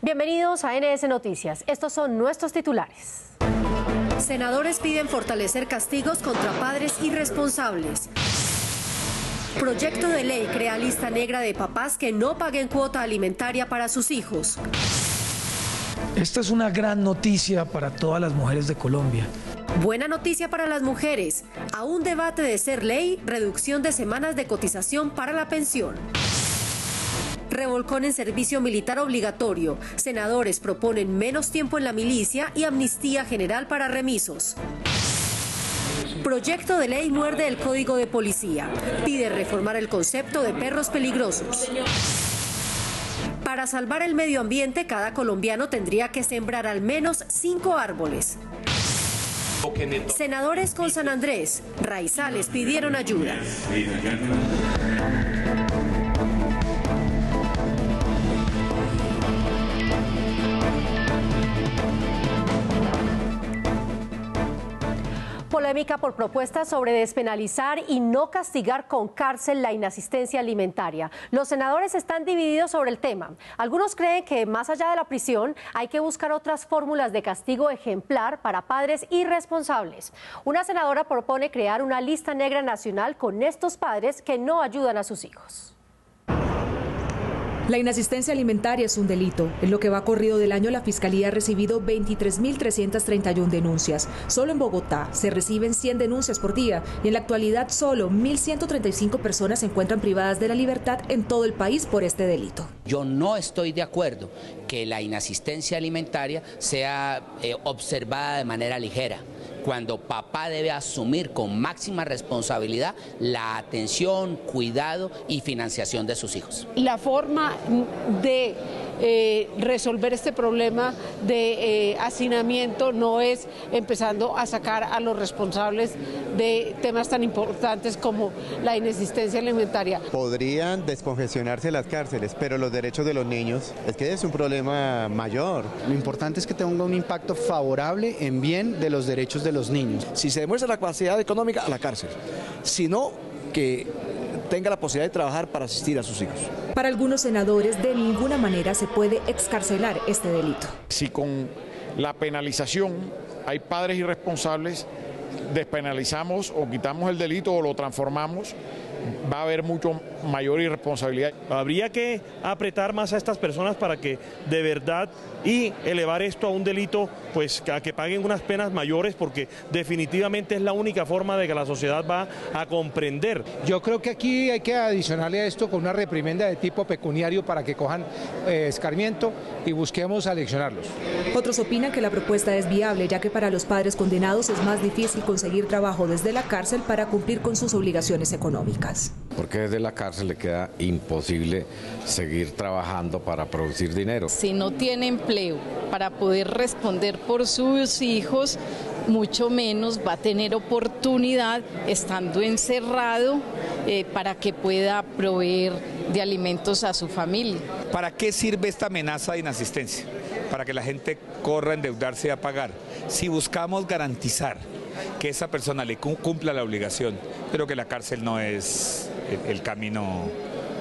Bienvenidos a NS Noticias. Estos son nuestros titulares. Senadores piden fortalecer castigos contra padres irresponsables. Proyecto de ley crea lista negra de papás que no paguen cuota alimentaria para sus hijos. Esta es una gran noticia para todas las mujeres de Colombia. Buena noticia para las mujeres. A un debate de ser ley, reducción de semanas de cotización para la pensión. Revolcón en servicio militar obligatorio. Senadores proponen menos tiempo en la milicia y amnistía general para remisos. Proyecto de ley muerde el código de policía. Pide reformar el concepto de perros peligrosos. Para salvar el medio ambiente, cada colombiano tendría que sembrar al menos cinco árboles. Senadores con San Andrés, Raizales pidieron ayuda. Polémica por propuestas sobre despenalizar y no castigar con cárcel la inasistencia alimentaria. Los senadores están divididos sobre el tema. Algunos creen que más allá de la prisión hay que buscar otras fórmulas de castigo ejemplar para padres irresponsables. Una senadora propone crear una lista negra nacional con estos padres que no ayudan a sus hijos. La inasistencia alimentaria es un delito. En lo que va corrido del año, la Fiscalía ha recibido 23.331 denuncias. Solo en Bogotá se reciben 100 denuncias por día y en la actualidad solo 1.135 personas se encuentran privadas de la libertad en todo el país por este delito. Yo no estoy de acuerdo que la inasistencia alimentaria sea eh, observada de manera ligera cuando papá debe asumir con máxima responsabilidad la atención, cuidado y financiación de sus hijos. La forma de eh, resolver este problema de eh, hacinamiento no es empezando a sacar a los responsables de temas tan importantes como la inexistencia alimentaria. Podrían descongestionarse las cárceles, pero los derechos de los niños es que es un problema mayor. Lo importante es que tenga un impacto favorable en bien de los derechos de los niños. Si se demuestra la capacidad económica, a la cárcel. Si no, que tenga la posibilidad de trabajar para asistir a sus hijos. Para algunos senadores, de ninguna manera se puede excarcelar este delito. Si con la penalización hay padres irresponsables, despenalizamos o quitamos el delito o lo transformamos, va a haber mucho mayor irresponsabilidad. Habría que apretar más a estas personas para que de verdad y elevar esto a un delito, pues a que paguen unas penas mayores, porque definitivamente es la única forma de que la sociedad va a comprender. Yo creo que aquí hay que adicionarle a esto con una reprimenda de tipo pecuniario para que cojan eh, escarmiento y busquemos aleccionarlos. Otros opinan que la propuesta es viable, ya que para los padres condenados es más difícil conseguir trabajo desde la cárcel para cumplir con sus obligaciones económicas. Porque desde la cárcel le queda imposible seguir trabajando para producir dinero. Si no tiene empleo para poder responder por sus hijos, mucho menos va a tener oportunidad estando encerrado eh, para que pueda proveer de alimentos a su familia. ¿Para qué sirve esta amenaza de inasistencia? Para que la gente corra a endeudarse a pagar. Si buscamos garantizar que esa persona le cumpla la obligación, pero que la cárcel no es el camino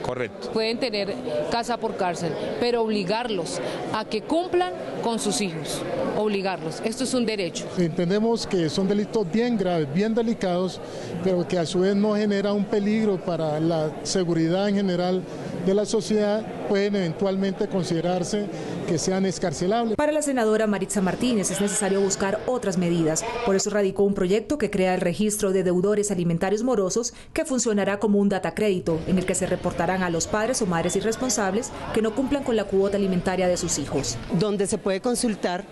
correcto. Pueden tener casa por cárcel, pero obligarlos a que cumplan con sus hijos, obligarlos. Esto es un derecho. Entendemos que son delitos bien graves, bien delicados, pero que a su vez no genera un peligro para la seguridad en general de la sociedad, pueden eventualmente considerarse que sean escarcelables. Para la senadora Maritza Martínez es necesario buscar otras medidas. Por eso radicó un proyecto que crea el registro de deudores alimentarios morosos que funcionará como un data crédito en el que se reportarán a los padres o madres irresponsables que no cumplan con la cuota alimentaria de sus hijos. Donde se puede consultar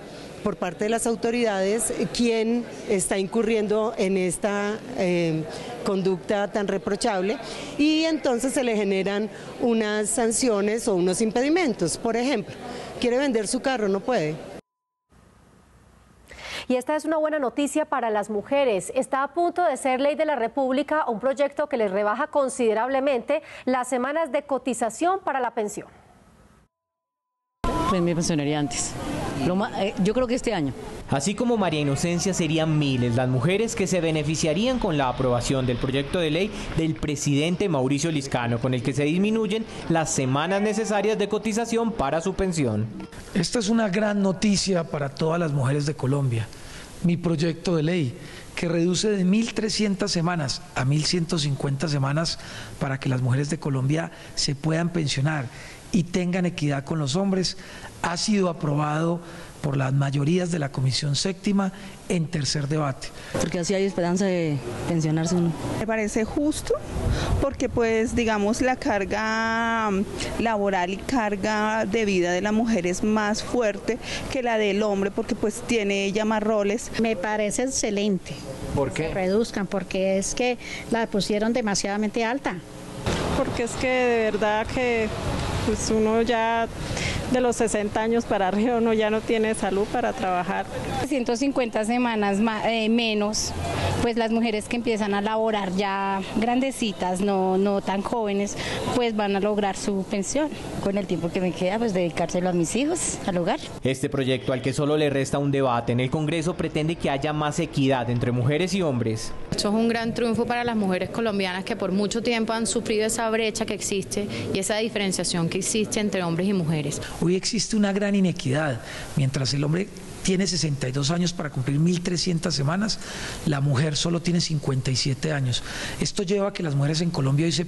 por parte de las autoridades quién está incurriendo en esta eh, conducta tan reprochable y entonces se le generan unas sanciones o unos impedimentos. Por ejemplo, quiere vender su carro, no puede. Y esta es una buena noticia para las mujeres. Está a punto de ser ley de la República un proyecto que les rebaja considerablemente las semanas de cotización para la pensión. Pues me pensionaría antes Eh, yo creo que este año. Así como María Inocencia serían miles las mujeres que se beneficiarían con la aprobación del proyecto de ley del presidente Mauricio Liscano, con el que se disminuyen las semanas necesarias de cotización para su pensión. Esta es una gran noticia para todas las mujeres de Colombia. Mi proyecto de ley que reduce de 1.300 semanas a 1.150 semanas para que las mujeres de Colombia se puedan pensionar y tengan equidad con los hombres, ha sido aprobado por las mayorías de la Comisión Séptima en tercer debate. Porque así hay esperanza de pensionarse uno. Me parece justo porque pues digamos la carga laboral y carga de vida de la mujer es más fuerte que la del hombre porque pues tiene ella más roles. Me parece excelente. ¿Por qué? reduzcan porque es que la pusieron demasiadamente alta. Porque es que de verdad que pues uno ya de los 60 años para arriba uno ya no tiene salud para trabajar. 150 semanas eh, menos, pues las mujeres que empiezan a laborar ya grandecitas, no, no tan jóvenes, pues van a lograr su pensión. Con el tiempo que me queda, pues dedicárselo a mis hijos, al hogar. Este proyecto, al que solo le resta un debate en el Congreso, pretende que haya más equidad entre mujeres y hombres. Esto es un gran triunfo para las mujeres colombianas que por mucho tiempo han sufrido esa brecha que existe y esa diferenciación que existe entre hombres y mujeres. Hoy existe una gran inequidad. Mientras el hombre tiene 62 años para cumplir 1.300 semanas, la mujer solo tiene 57 años. Esto lleva a que las mujeres en Colombia hoy se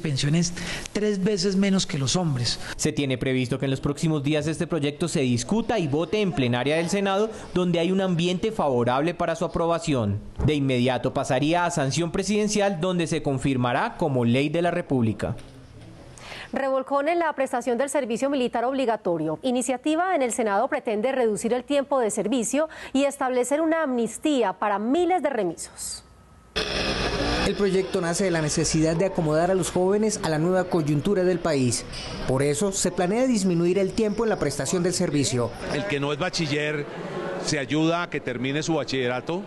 tres veces menos que los hombres. Se tiene previsto que en los próximos días este proyecto se discuta y vote en plenaria del Senado, donde hay un ambiente favorable para su aprobación. De inmediato pasaría a sanción presidencial, donde se confirmará como ley de la República. Revolcón en la prestación del servicio militar obligatorio. Iniciativa en el Senado pretende reducir el tiempo de servicio y establecer una amnistía para miles de remisos. El proyecto nace de la necesidad de acomodar a los jóvenes a la nueva coyuntura del país. Por eso se planea disminuir el tiempo en la prestación del servicio. El que no es bachiller se ayuda a que termine su bachillerato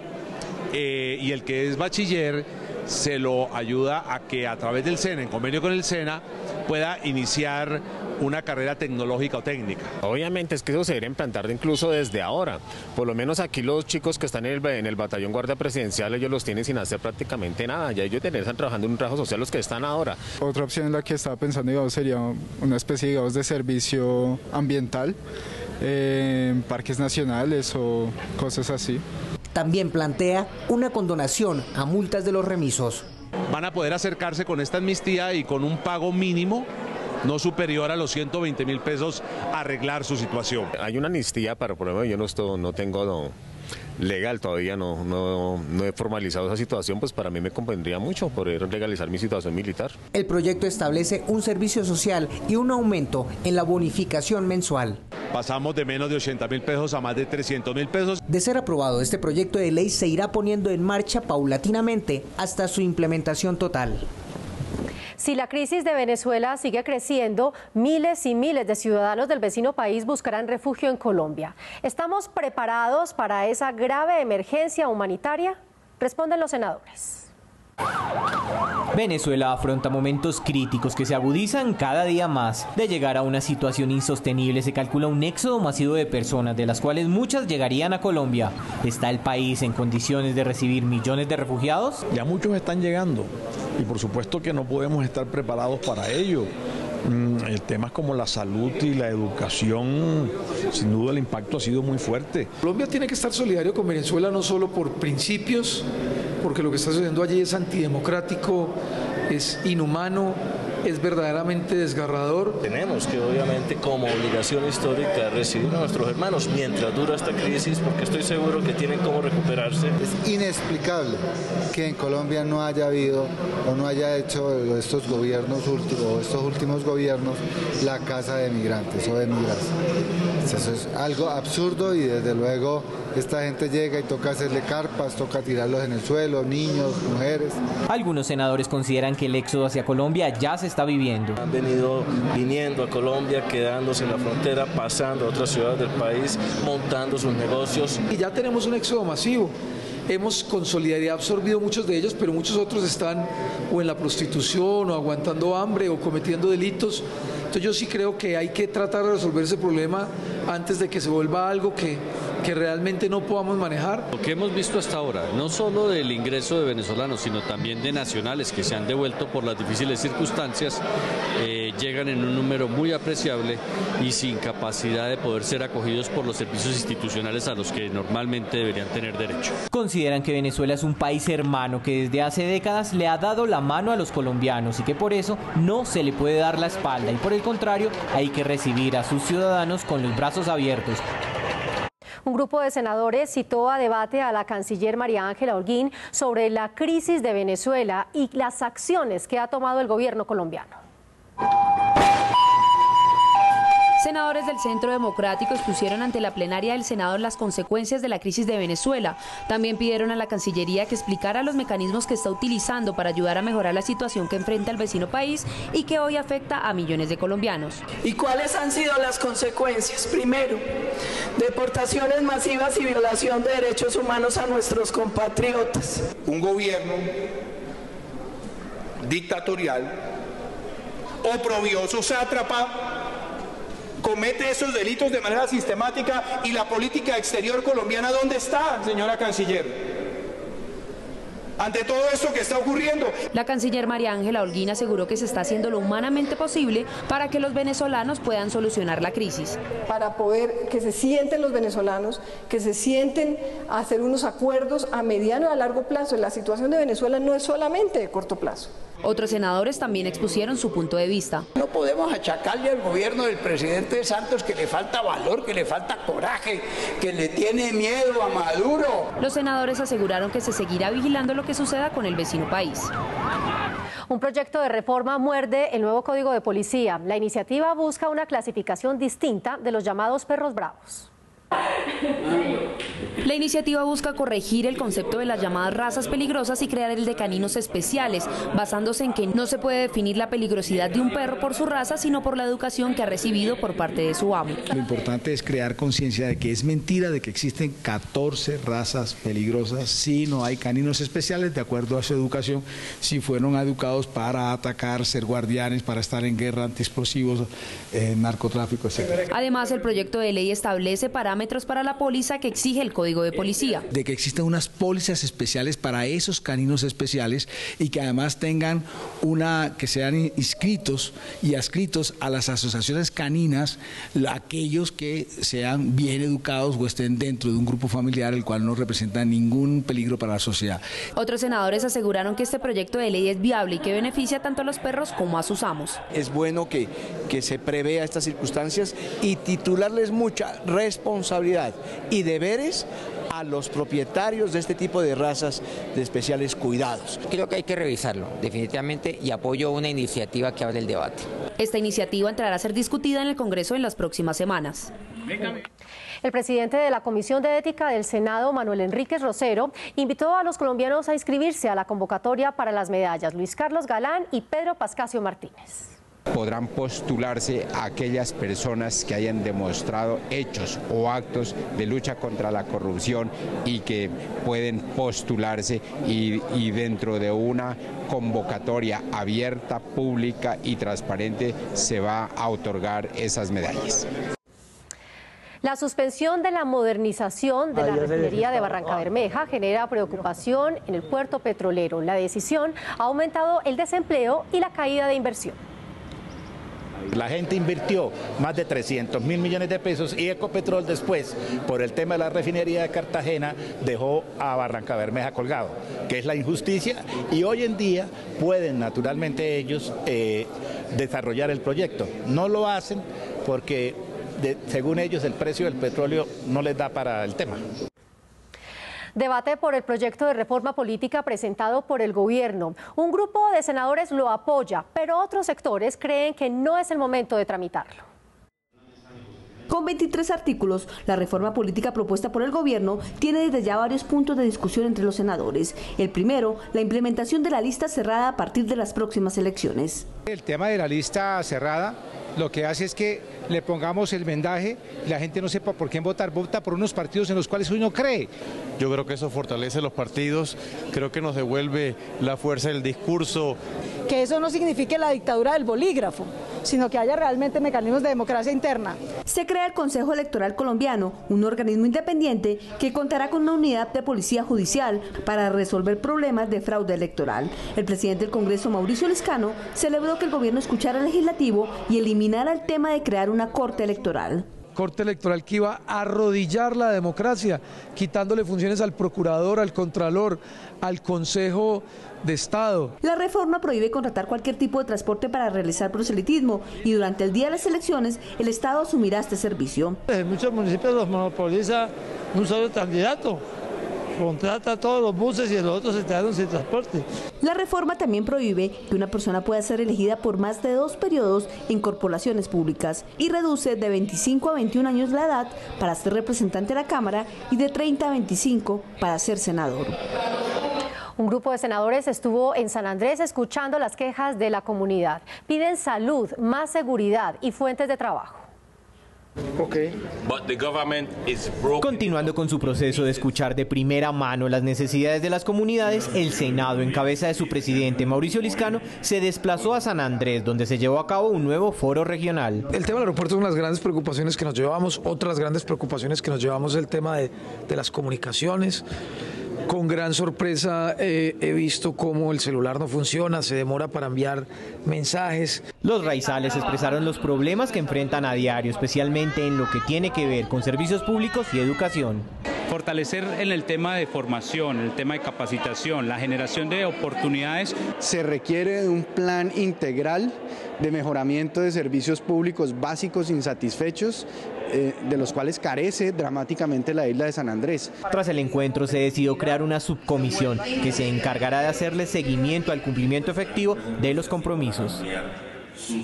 eh, y el que es bachiller se lo ayuda a que a través del SENA, en convenio con el SENA, pueda iniciar una carrera tecnológica o técnica. Obviamente es que eso se debe implantar incluso desde ahora. Por lo menos aquí los chicos que están en el, batallón guardia presidencial, ellos los tienen sin hacer prácticamente nada. Ya ellos están trabajando en un trabajo social los que están ahora. Otra opción en la que estaba pensando sería una especie de servicio ambiental eh, en parques nacionales o cosas así. También plantea una condonación a multas de los remisos. Van a poder acercarse con esta amnistía y con un pago mínimo no superior a los 120 mil pesos arreglar su situación. Hay una amnistía para, por ejemplo, yo no, estoy, no tengo legal, todavía no, no, he formalizado esa situación, pues para mí me convendría mucho poder legalizar mi situación militar. El proyecto establece un servicio social y un aumento en la bonificación mensual. Pasamos de menos de 80 mil pesos a más de 300 mil pesos. De ser aprobado, este proyecto de ley se irá poniendo en marcha paulatinamente hasta su implementación total. Si la crisis de Venezuela sigue creciendo, miles y miles de ciudadanos del vecino país buscarán refugio en Colombia. ¿Estamos preparados para esa grave emergencia humanitaria? Responden los senadores. Venezuela afronta momentos críticos que se agudizan cada día más. De llegar a una situación insostenible se calcula un éxodo masivo de personas, de las cuales muchas llegarían a Colombia. ¿Está el país en condiciones de recibir millones de refugiados? Ya muchos están llegando y por supuesto que no podemos estar preparados para ello. Mm, el tema es como la salud y la educación, sin duda el impacto ha sido muy fuerte. Colombia tiene que estar solidario con Venezuela no solo por principios, porque lo que está sucediendo allí es antidemocrático, es inhumano, es verdaderamente desgarrador. Tenemos que obviamente como obligación histórica recibir a nuestros hermanos mientras dura esta crisis porque estoy seguro que tienen cómo recuperarse. Es inexplicable que en Colombia no haya habido o no haya hecho estos gobiernos últimos, estos últimos gobiernos la casa de migrantes o de migrantes. Eso es algo absurdo y desde luego esta gente llega y toca hacerle carpas, toca tirarlos en el suelo, niños, mujeres. Algunos senadores consideran que el éxodo hacia Colombia ya se está viviendo. Han venido viniendo a Colombia, quedándose en la frontera, pasando a otras ciudades del país, montando sus negocios. Y ya tenemos un éxodo masivo hemos con solidaridad absorbido muchos de ellos, pero muchos otros están o en la prostitución o aguantando hambre o cometiendo delitos Entonces yo sí creo que hay que tratar de resolver ese problema antes de que se vuelva algo que, que realmente no podamos manejar. Lo que hemos visto hasta ahora, no solo del ingreso de venezolanos, sino también de nacionales que se han devuelto por las difíciles circunstancias, eh, llegan en un número muy apreciable y sin capacidad de poder ser acogidos por los servicios institucionales a los que normalmente deberían tener derecho. Consideran que Venezuela es un país hermano que desde hace décadas le ha dado la mano a los colombianos y que por eso no se le puede dar la espalda y por el contrario hay que recibir a sus ciudadanos con los brazos abiertos. Un grupo de senadores citó a debate a la canciller María Ángela Holguín sobre la crisis de Venezuela y las acciones que ha tomado el gobierno colombiano. Senadores del Centro Democrático expusieron ante la plenaria del Senado las consecuencias de la crisis de Venezuela. También pidieron a la Cancillería que explicara los mecanismos que está utilizando para ayudar a mejorar la situación que enfrenta el vecino país y que hoy afecta a millones de colombianos. ¿Y cuáles han sido las consecuencias? Primero, deportaciones masivas y violación de derechos humanos a nuestros compatriotas. Un gobierno dictatorial, oprobioso, sátrapa, comete esos delitos de manera sistemática y la política exterior colombiana, ¿dónde está, señora canciller? ante todo esto que está ocurriendo. La canciller María Ángela Holguín aseguró que se está haciendo lo humanamente posible para que los venezolanos puedan solucionar la crisis. Para poder que se sienten los venezolanos, que se sienten a hacer unos acuerdos a mediano y a largo plazo. La situación de Venezuela no es solamente de corto plazo. Otros senadores también expusieron su punto de vista. No podemos achacarle al gobierno del presidente Santos que le falta valor, que le falta coraje, que le tiene miedo a Maduro. Los senadores aseguraron que se seguirá vigilando lo que suceda con el vecino país. Un proyecto de reforma muerde el nuevo código de policía. La iniciativa busca una clasificación distinta de los llamados perros bravos. La iniciativa busca corregir el concepto de las llamadas razas peligrosas y crear el de caninos especiales, basándose en que no se puede definir la peligrosidad de un perro por su raza, sino por la educación que ha recibido por parte de su amo. Lo importante es crear conciencia de que es mentira de que existen 14 razas peligrosas si no hay caninos especiales de acuerdo a su educación, si fueron educados para atacar, ser guardianes, para estar en guerra, antiexplosivos, eh, narcotráfico, etc. Además, el proyecto de ley establece parámetros para la póliza que exige el Código de Policía. De que existan unas pólizas especiales para esos caninos especiales y que además tengan una, que sean inscritos y adscritos a las asociaciones caninas aquellos que sean bien educados o estén dentro de un grupo familiar el cual no representa ningún peligro para la sociedad. Otros senadores aseguraron que este proyecto de ley es viable y que beneficia tanto a los perros como a sus amos. Es bueno que, que se prevea estas circunstancias y titularles mucha responsabilidad y deberes a los propietarios de este tipo de razas de especiales cuidados. Creo que hay que revisarlo, definitivamente, y apoyo una iniciativa que abre el debate. Esta iniciativa entrará a ser discutida en el Congreso en las próximas semanas. El presidente de la Comisión de Ética del Senado, Manuel Enríquez Rosero, invitó a los colombianos a inscribirse a la convocatoria para las medallas Luis Carlos Galán y Pedro Pascasio Martínez podrán postularse aquellas personas que hayan demostrado hechos o actos de lucha contra la corrupción y que pueden postularse y, y dentro de una convocatoria abierta, pública y transparente se va a otorgar esas medallas. La suspensión de la modernización de la refinería de Barranca Bermeja genera preocupación en el puerto petrolero. La decisión ha aumentado el desempleo y la caída de inversión. La gente invirtió más de 300 mil millones de pesos y Ecopetrol después, por el tema de la refinería de Cartagena, dejó a Barranca Bermeja colgado, que es la injusticia y hoy en día pueden naturalmente ellos eh, desarrollar el proyecto. No lo hacen porque según ellos el precio del petróleo no les da para el tema. Debate por el proyecto de reforma política presentado por el gobierno. Un grupo de senadores lo apoya, pero otros sectores creen que no es el momento de tramitarlo. Con 23 artículos, la reforma política propuesta por el gobierno tiene desde ya varios puntos de discusión entre los senadores. El primero, la implementación de la lista cerrada a partir de las próximas elecciones. El tema de la lista cerrada lo que hace es que le pongamos el vendaje y la gente no sepa por quién votar, vota por unos partidos en los cuales uno cree. Yo creo que eso fortalece los partidos, creo que nos devuelve la fuerza del discurso que eso no signifique la dictadura del bolígrafo, sino que haya realmente mecanismos de democracia interna. Se crea el Consejo Electoral Colombiano, un organismo independiente que contará con una unidad de policía judicial para resolver problemas de fraude electoral. El presidente del Congreso, Mauricio Lescano, celebró que el gobierno escuchara al legislativo y eliminara el tema de crear una corte electoral. Corte Electoral que iba a arrodillar la democracia, quitándole funciones al procurador, al contralor, al Consejo de Estado. La reforma prohíbe contratar cualquier tipo de transporte para realizar proselitismo y durante el día de las elecciones el Estado asumirá este servicio. En muchos municipios los monopoliza un solo candidato contrata todos los buses y los otros se quedaron sin transporte. La reforma también prohíbe que una persona pueda ser elegida por más de dos periodos en corporaciones públicas y reduce de 25 a 21 años la edad para ser representante de la Cámara y de 30 a 25 para ser senador. Un grupo de senadores estuvo en San Andrés escuchando las quejas de la comunidad. Piden salud, más seguridad y fuentes de trabajo. Continuando con su proceso de escuchar de primera mano las necesidades de las comunidades, el Senado, en cabeza de su presidente Mauricio Liscano, se desplazó a San Andrés, donde se llevó a cabo un nuevo foro regional. El tema del aeropuerto es una de las grandes preocupaciones que nos llevamos. Otras grandes preocupaciones que nos llevamos es el tema de, de las comunicaciones. Con gran sorpresa eh, he visto cómo el celular no funciona, se demora para enviar mensajes. Los raizales expresaron los problemas que enfrentan a diario, especialmente en lo que tiene que ver con servicios públicos y educación. Fortalecer en el tema de formación, el tema de capacitación, la generación de oportunidades. Se requiere de un plan integral de mejoramiento de servicios públicos básicos insatisfechos eh, de los cuales carece dramáticamente la isla de San Andrés. Tras el encuentro se decidió crear una subcomisión que se encargará de hacerle seguimiento al cumplimiento efectivo de los compromisos.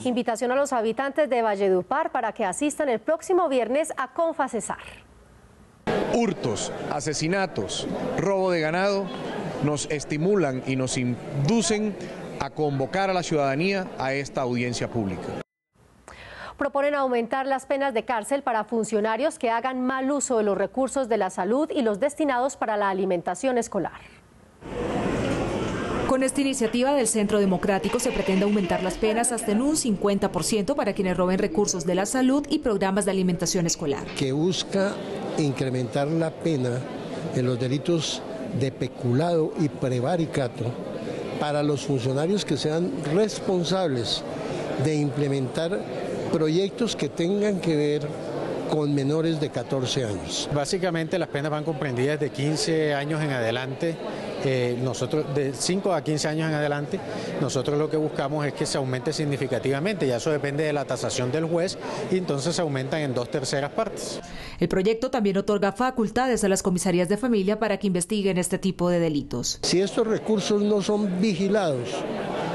Invitación a los habitantes de Valledupar para que asistan el próximo viernes a Confacesar. Hurtos, asesinatos, robo de ganado nos estimulan y nos inducen a convocar a la ciudadanía a esta audiencia pública proponen aumentar las penas de cárcel para funcionarios que hagan mal uso de los recursos de la salud y los destinados para la alimentación escolar. Con esta iniciativa del Centro Democrático se pretende aumentar las penas hasta en un 50% para quienes roben recursos de la salud y programas de alimentación escolar. Que busca incrementar la pena en los delitos de peculado y prevaricato para los funcionarios que sean responsables de implementar proyectos que tengan que ver con menores de 14 años. Básicamente las penas van comprendidas de 15 años en adelante. Eh, nosotros de 5 a 15 años en adelante, nosotros lo que buscamos es que se aumente significativamente, ya eso depende de la tasación del juez y entonces se aumentan en dos terceras partes. El proyecto también otorga facultades a las comisarías de familia para que investiguen este tipo de delitos. Si estos recursos no son vigilados,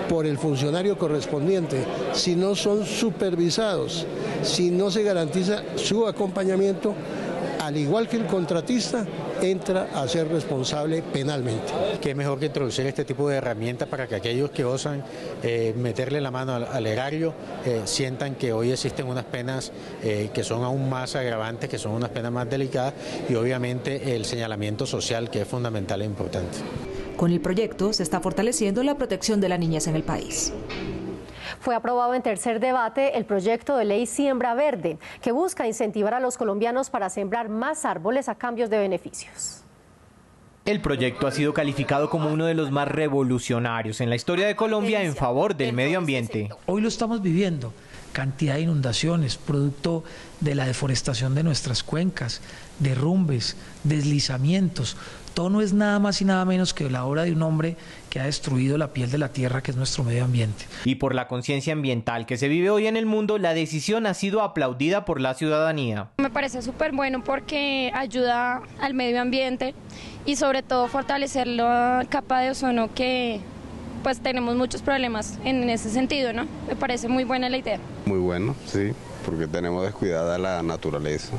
por el funcionario correspondiente, si no son supervisados, si no se garantiza su acompañamiento, al igual que el contratista, entra a ser responsable penalmente. Qué mejor que introducir este tipo de herramientas para que aquellos que osan eh, meterle la mano al, erario eh, sientan que hoy existen unas penas eh, que son aún más agravantes, que son unas penas más delicadas y obviamente el señalamiento social que es fundamental e importante. Con el proyecto se está fortaleciendo la protección de la niñez en el país. Fue aprobado en tercer debate el proyecto de ley Siembra Verde, que busca incentivar a los colombianos para sembrar más árboles a cambios de beneficios. El proyecto ha sido calificado como uno de los más revolucionarios en la historia de Colombia en favor del medio ambiente. Hoy lo estamos viviendo cantidad de inundaciones, producto de la deforestación de nuestras cuencas, derrumbes, deslizamientos. Todo no es nada más y nada menos que la obra de un hombre que ha destruido la piel de la tierra, que es nuestro medio ambiente. Y por la conciencia ambiental que se vive hoy en el mundo, la decisión ha sido aplaudida por la ciudadanía. Me parece súper bueno porque ayuda al medio ambiente y sobre todo fortalecer la capa de ozono que pues tenemos muchos problemas en ese sentido, ¿no? Me parece muy buena la idea. Muy bueno, sí, porque tenemos descuidada la naturaleza.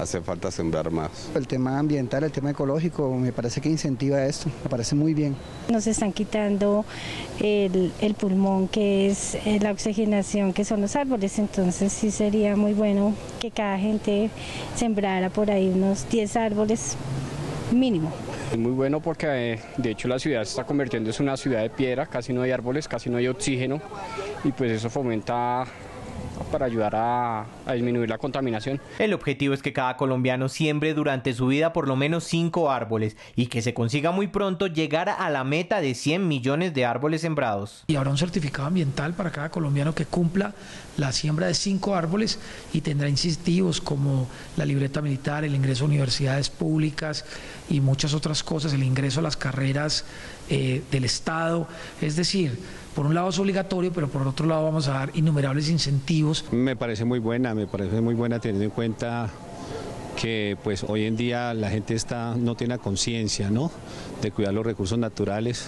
Hace falta sembrar más. El tema ambiental, el tema ecológico, me parece que incentiva esto, me parece muy bien. Nos están quitando el, el pulmón, que es eh, la oxigenación, que son los árboles, entonces sí sería muy bueno que cada gente sembrara por ahí unos 10 árboles mínimo. Es muy bueno porque eh, de hecho la ciudad se está convirtiendo en una ciudad de piedra, casi no hay árboles, casi no hay oxígeno y pues eso fomenta para ayudar a, disminuir la contaminación. El objetivo es que cada colombiano siembre durante su vida por lo menos 5 árboles y que se consiga muy pronto llegar a la meta de 100 millones de árboles sembrados. Y habrá un certificado ambiental para cada colombiano que cumpla la siembra de 5 árboles y tendrá incentivos como la libreta militar, el ingreso a universidades públicas y muchas otras cosas, el ingreso a las carreras eh, del Estado. Es decir, por un lado es obligatorio, pero por otro lado vamos a dar innumerables incentivos. Me parece muy buena, me parece muy buena teniendo en cuenta que pues hoy en día la gente está, no tiene conciencia ¿no? de cuidar los recursos naturales,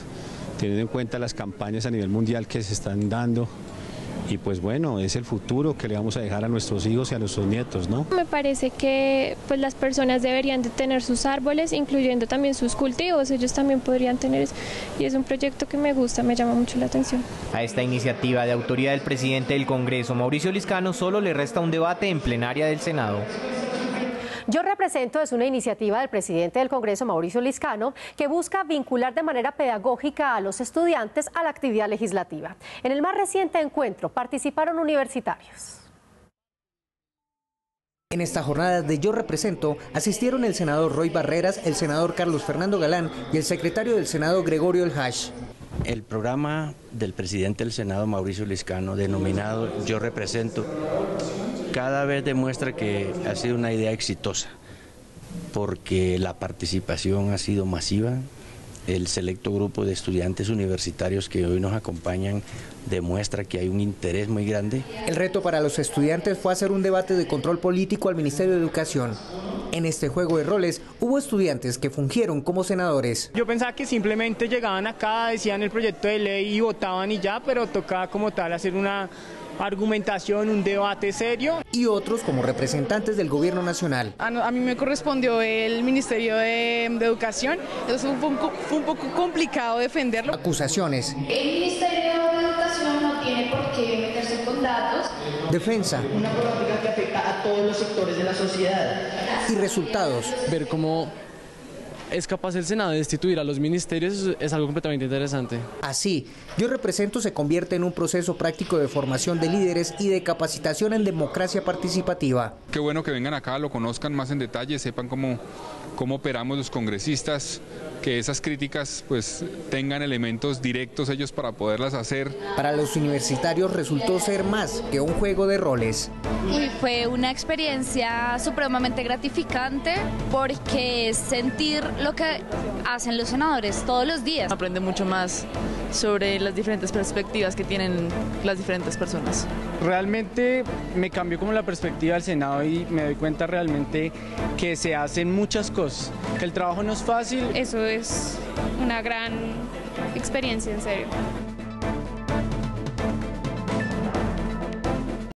teniendo en cuenta las campañas a nivel mundial que se están dando y pues bueno, es el futuro que le vamos a dejar a nuestros hijos y a nuestros nietos, ¿no? Me parece que pues las personas deberían de tener sus árboles, incluyendo también sus cultivos, ellos también podrían tener eso. Y es un proyecto que me gusta, me llama mucho la atención. A esta iniciativa de autoridad del presidente del Congreso, Mauricio Liscano, solo le resta un debate en plenaria del Senado. Yo represento es una iniciativa del presidente del Congreso, Mauricio Liscano, que busca vincular de manera pedagógica a los estudiantes a la actividad legislativa. En el más reciente encuentro participaron universitarios. En esta jornada de Yo Represento asistieron el senador Roy Barreras, el senador Carlos Fernando Galán y el secretario del Senado Gregorio El Hash. El programa del presidente del Senado, Mauricio Liscano, denominado Yo Represento, cada vez demuestra que ha sido una idea exitosa, porque la participación ha sido masiva, el selecto grupo de estudiantes universitarios que hoy nos acompañan demuestra que hay un interés muy grande. El reto para los estudiantes fue hacer un debate de control político al Ministerio de Educación. En este juego de roles hubo estudiantes que fungieron como senadores. Yo pensaba que simplemente llegaban acá, decían el proyecto de ley y votaban y ya, pero tocaba como tal hacer una argumentación, un debate serio. Y otros como representantes del gobierno nacional. A, mí me correspondió el Ministerio de, Educación, entonces fue un, fue un poco complicado defenderlo. Acusaciones. El Ministerio de Educación no tiene por qué meterse con datos. Defensa. Una política que afecta a todos los sectores de la sociedad. Y resultados. Ver cómo es capaz el Senado de destituir a los ministerios es algo completamente interesante. Así, Yo Represento se convierte en un proceso práctico de formación de líderes y de capacitación en democracia participativa. Qué bueno que vengan acá, lo conozcan más en detalle, sepan cómo, cómo operamos los congresistas, que esas críticas pues tengan elementos directos ellos para poderlas hacer. Para los universitarios resultó ser más que un juego de roles. fue una experiencia supremamente gratificante porque sentir lo que hacen los senadores todos los días. Aprende mucho más sobre las diferentes perspectivas que tienen las diferentes personas. Realmente me cambió como la perspectiva del Senado y me doy cuenta realmente que se hacen muchas cosas, que el trabajo no es fácil. Eso es una gran experiencia, en serio.